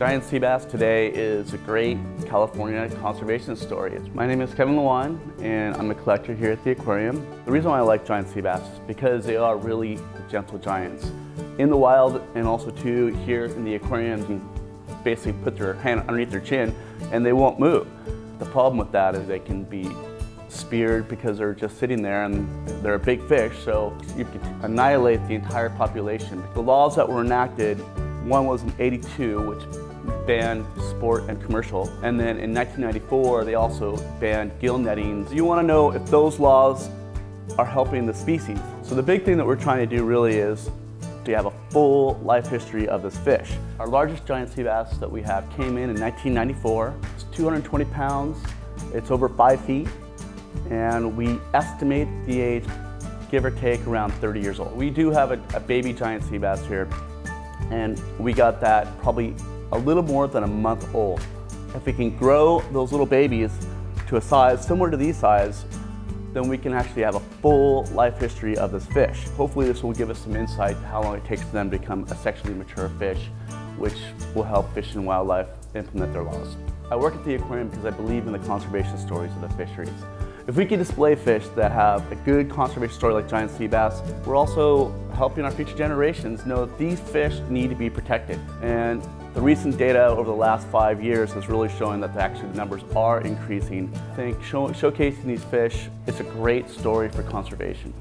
Giant sea bass today is a great California conservation story. My name is Kevin Lewand and I'm a collector here at the aquarium. The reason why I like giant sea bass is because they are really gentle giants. In the wild and also too here in the aquarium you basically put their hand underneath their chin and they won't move. The problem with that is they can be speared because they're just sitting there and they're a big fish so you can annihilate the entire population. The laws that were enacted one was in 82, which banned sport and commercial. And then in 1994, they also banned gill netting. So you want to know if those laws are helping the species. So the big thing that we're trying to do really is to have a full life history of this fish. Our largest giant sea bass that we have came in in 1994. It's 220 pounds. It's over five feet. And we estimate the age, give or take, around 30 years old. We do have a, a baby giant sea bass here and we got that probably a little more than a month old. If we can grow those little babies to a size similar to these size, then we can actually have a full life history of this fish. Hopefully this will give us some insight how long it takes for them to become a sexually mature fish, which will help Fish and Wildlife implement their laws. I work at the aquarium because I believe in the conservation stories of the fisheries. If we can display fish that have a good conservation story like giant sea bass, we're also helping our future generations know that these fish need to be protected. And the recent data over the last five years is really showing that actually the numbers are increasing. I think show, showcasing these fish, it's a great story for conservation.